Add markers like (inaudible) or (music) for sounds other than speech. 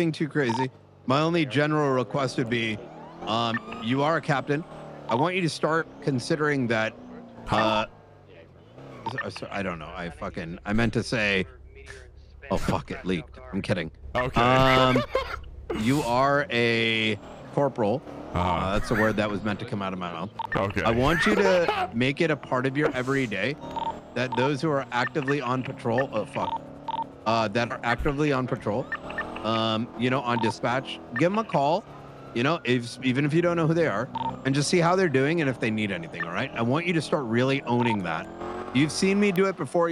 being too crazy. My only general request would be, um, you are a captain. I want you to start considering that. Uh, I don't know. I fucking I meant to say. Oh fuck! It leaked. I'm kidding. Okay. Um, (laughs) you are a corporal. Uh, Uh, that's a word that was meant to come out of my mouth. okay. I want you to (laughs) make it a part of your everyday that those who are actively on patrol, oh fuck, uh, that are actively on patrol, um, you know, on dispatch, give them a call, you know, if, even if you don't know who they are, and just see how they're doing and if they need anything. All right. I want you to start really owning that. You've seen me do it before.